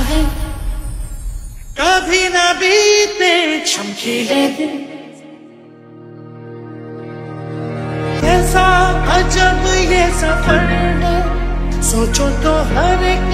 है। कभी ना बीते चमकीले दिन। कैसा अजब ये सफ़र है। सोचो तो हर एक